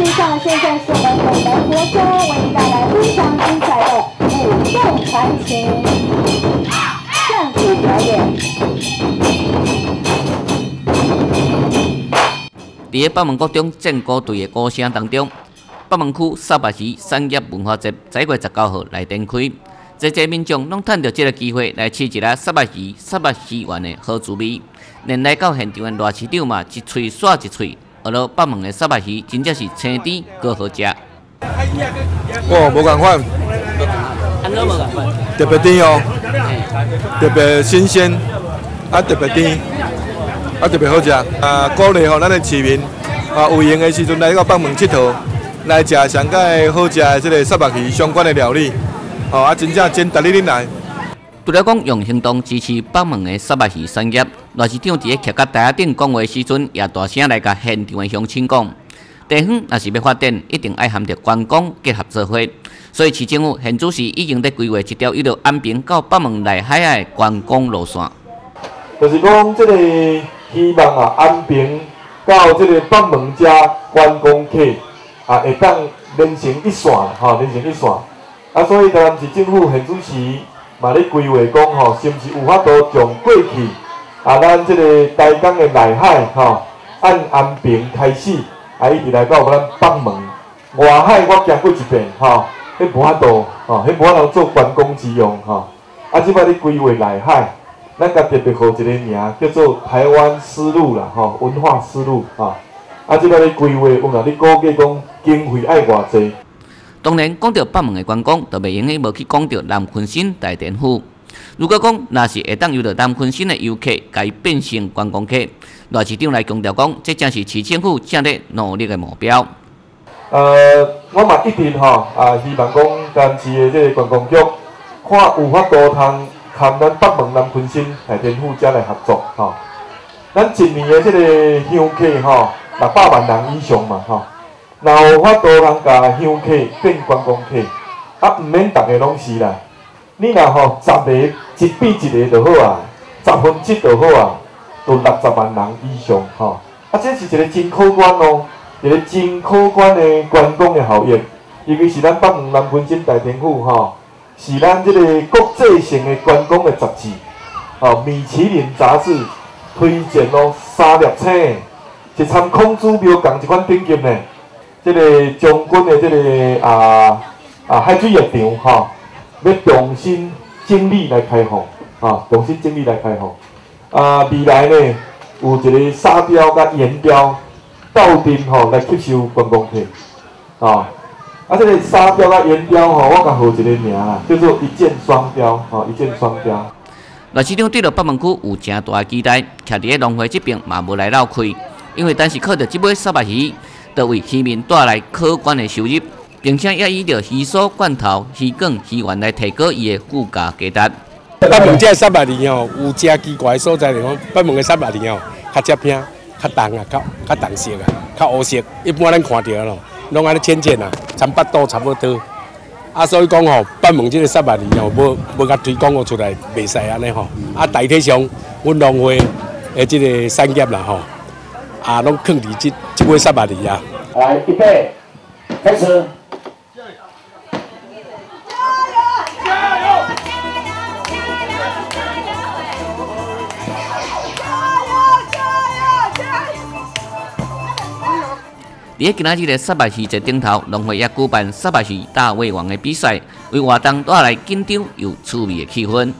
实上，现在是我们北门国中为您带来非常精彩的舞动传奇战舞表演。伫个北门国中战歌队的歌声当中，北门区沙白溪产业文化节十月十九号来展开。这些民众拢趁着这个机会来吃一下沙白鱼、沙白鱼丸的好滋味。连来到现场的罗市长嘛，一喙刷一喙，而落北门的沙白鱼真正是青甜够好食。哇，无共款，特别甜哦，特别新鲜，啊特别甜，啊特别好食。啊，鼓励吼咱的市民啊，有闲的时阵来到北门佚佗，来食上介好食的这个沙白鱼相关的料理。哦，啊，真正真值得恁来。除了讲用行动支持北门的沙白鱼产业，赖市长伫个客家台下顶讲话时阵，也大声来甲现场的乡亲讲：地方若是要发展，一定爱含着观光结合做伙。所以市政府现主时已经在规划一条一路安平到北门内海的观光路线。就是讲，即个希望啊，安平到即个北门遮观光客啊，会当连成一线，吼，连成一线。啊，所以台南市政府现主时嘛咧规划讲吼，是毋是有法度从过去啊，咱即个台江的内海吼，按安平开始，啊，一直来到咱北门外海，我行过一遍吼，迄无法度吼，迄无法度做观光之用吼。啊，即摆咧规划内海，咱甲特别号一个名叫做台湾丝路啦吼，文化丝路吼。啊，即摆咧规划，有哪咧估计讲经费爱偌济？当然，讲到北门的观光，就袂用去无去讲到南昆新大电府。如果讲若是会当由着南昆新的游客，改变成观光客，赖市长来强调讲，这正是市政府正在努力的目标。呃，我嘛一定吼啊，希望讲咱市的这个观光局，看有法度通含咱北门南昆新大电府遮来合作吼。咱一年的这个游客吼，六百万人以上嘛吼。若有法度通甲乡客变观光客，啊，毋免逐个拢是啦。你若吼十个一比一个就好啊，十分之就好啊，都六十万人以上吼。啊，这是一个真可观哦，一个真可观的观光的效益。尤其是咱北门南昆新大天府吼，是咱即个国际性的观光的杂志，吼，米其林杂志推荐咯三粒星，一参空指标共一款顶级呢。这个将军的这个啊啊海水浴场吼，要重新整理来开放，啊，重新整理来开放。啊，未来呢有一个沙雕甲岩雕斗阵吼来吸收观光客，啊，啊，这个沙雕甲岩雕吼，我甲号一个名啦，叫做一箭双雕，吼，一箭双雕。那市长对着北门区有诚大的期待，徛伫个农会这边嘛无来闹开，因为但是靠着这尾沙白鱼。都为市民带来可观的收入，并且也以着鱼酥、罐头、鱼梗、鱼丸来提高伊的附加价值。北门这三百年哦，有真奇怪的所在，讲北门的三百年哦，较接片、较重啊，较较重色啊，较乌色。一般咱看到咯，拢安尼浅浅啊，差不多差不多。啊，所以讲吼，北门这个三百年哦，无无甲推广出来，袂使安尼吼。啊，大体上，阮农会的这个产业啦吼。啊，拢放伫即即尾三百里啊！来，预备，开始。伫个今仔日的沙白鱼节顶头，农会也举办沙白鱼大胃王的比赛，为活动带来紧张又趣味的气氛。